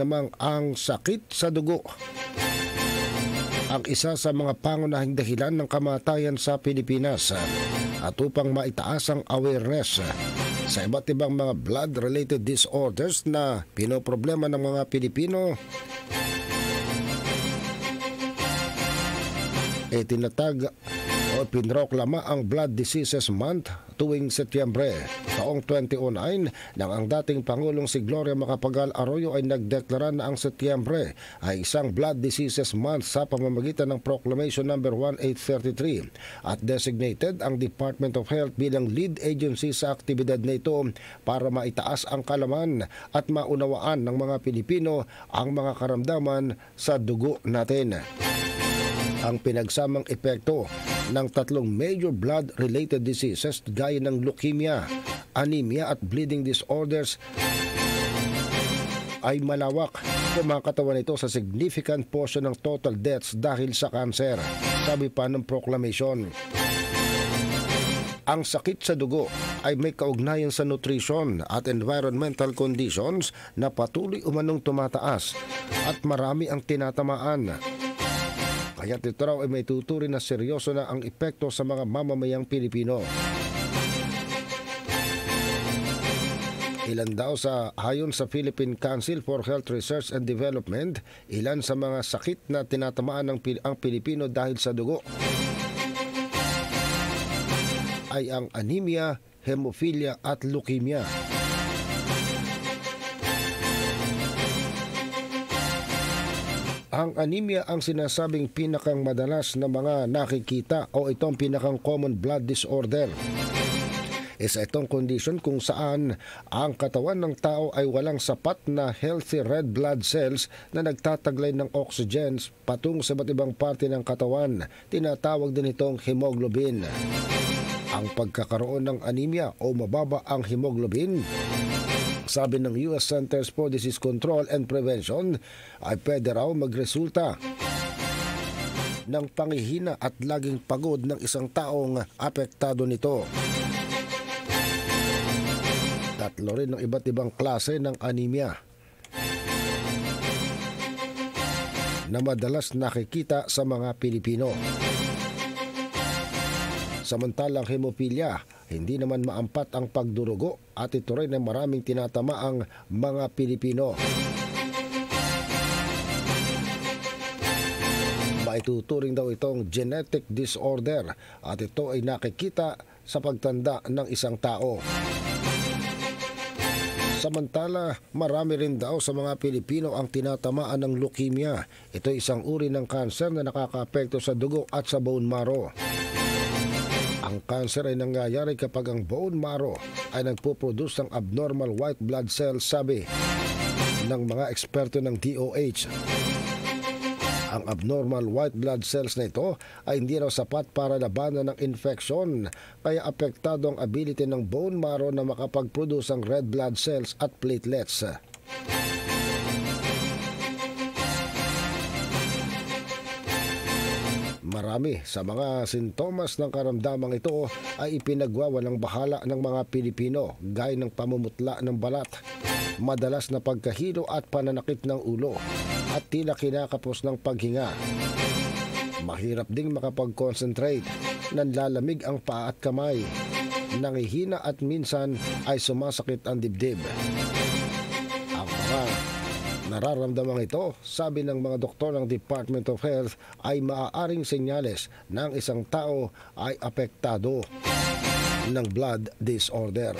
namang ang sakit sa dugo. Ang isa sa mga pangunahing dahilan ng kamatayan sa Pilipinas at upang maitaas ang awareness sa iba't ibang mga blood-related disorders na pinoproblema ng mga Pilipino e tinatag o pinroklama ang Blood Diseases Month tuwing Setyembre. Taong 2009 nang ang dating Pangulong si Gloria Macapagal Arroyo ay nagdeklara na ang Setyembre ay isang Blood Diseases Month sa pamamagitan ng Proclamation No. 1833 at designated ang Department of Health bilang lead agency sa aktibidad na ito para maitaas ang kalaman at maunawaan ng mga Pilipino ang mga karamdaman sa dugo natin ang pinagsamang epekto ng tatlong major blood-related diseases gaya ng leukemia, anemia at bleeding disorders ay malawak. Kumakatawan ito sa significant portion ng total deaths dahil sa cancer, sabi pa ng proclamation. Ang sakit sa dugo ay may kaugnayan sa nutrition at environmental conditions na patuloy umanong tumataas at marami ang tinatamaan. Kaya ito raw ay may tuturin na seryoso na ang epekto sa mga mamamayang Pilipino. Ilan daw sa ayon sa Philippine Council for Health Research and Development, ilan sa mga sakit na tinatamaan ng ang Pilipino dahil sa dugo ay ang anemia, hemophilia at leukemia. Ang anemia ang sinasabing pinakang madalas na mga nakikita o itong pinakang common blood disorder. Isa itong kondisyon kung saan ang katawan ng tao ay walang sapat na healthy red blood cells na nagtataglay ng oxygen patung sa iba't ibang parte ng katawan. Tinatawag din itong hemoglobin. Ang pagkakaroon ng anemia o mababa ang hemoglobin sabi ng U.S. Centers for Disease Control and Prevention ay pwede raw magresulta ng pangihina at laging pagod ng isang taong apektado nito. Tatlo rin ng iba't ibang klase ng anemia na madalas nakikita sa mga Pilipino. Samantalang hemophilia, hindi naman maampat ang pagdurugo at ito rin ay maraming tinatama ang mga Pilipino. Maituturing daw itong genetic disorder at ito ay nakikita sa pagtanda ng isang tao. Samantala, marami rin daw sa mga Pilipino ang tinatamaan ng leukemia. Ito ay isang uri ng kanser na nakakaapekto sa dugo at sa bone marrow. Ang cancer ay nangyayari kapag ang bone marrow ay nagpo-produce ng abnormal white blood cells, sabi ng mga eksperto ng DOH. Ang abnormal white blood cells na ito ay hindi raw sapat para labanan ng infection, kaya apektado ang ability ng bone marrow na makapag-produce ng red blood cells at platelets. Marami sa mga sintomas ng karamdamang ito ay ipinagwawalang bahala ng mga Pilipino gaya ng pamumutla ng balat, madalas na pagkahilo at pananakit ng ulo at tila kinakapos ng paghinga. Mahirap ding makapag-concentrate, nanlalamig ang paa at kamay, nangihina at minsan ay sumasakit ang dibdib. Nararamdaman ito, sabi ng mga doktor ng Department of Health, ay maaaring senyales ng isang tao ay apektado ng blood disorder.